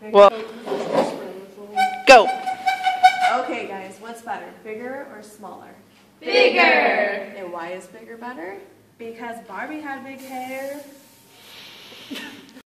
Well, go. Okay, guys, what's better, bigger or smaller? Bigger. And why is bigger better? Because Barbie had big hair.